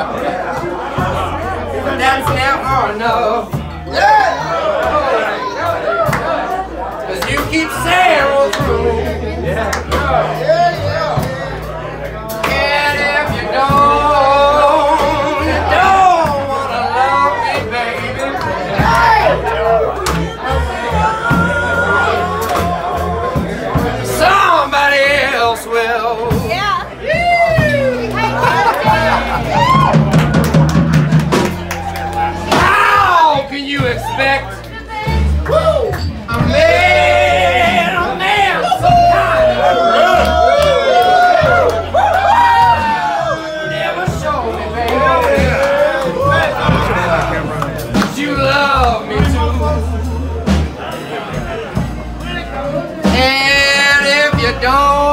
But that's not hard oh, enough. Don't,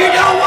you know